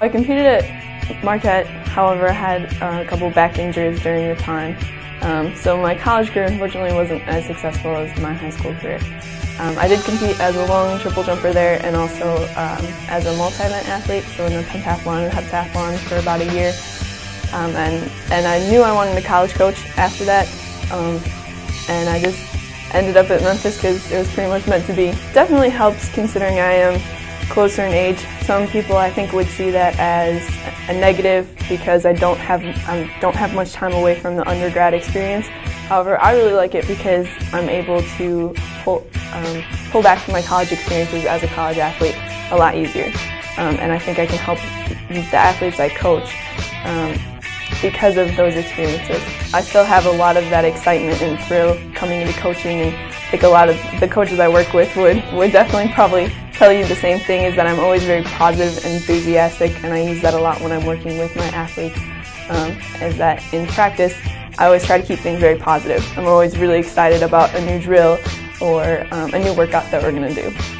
I competed at Marquette, however, I had uh, a couple back injuries during the time. Um, so my college career unfortunately wasn't as successful as my high school career. Um, I did compete as a long triple jumper there and also um, as a multi-event athlete, so in the pentathlon and heptathlon for about a year. Um, and, and I knew I wanted a college coach after that, um, and I just ended up at Memphis because it was pretty much meant to be. Definitely helps considering I am closer in age. Some people I think would see that as a negative because I don't have I don't have much time away from the undergrad experience. However, I really like it because I'm able to pull um, pull back from my college experiences as a college athlete a lot easier, um, and I think I can help the athletes I coach. Um, because of those experiences. I still have a lot of that excitement and thrill coming into coaching and I think a lot of the coaches I work with would, would definitely probably tell you the same thing is that I'm always very positive and enthusiastic and I use that a lot when I'm working with my athletes um, is that in practice I always try to keep things very positive. I'm always really excited about a new drill or um, a new workout that we're going to do.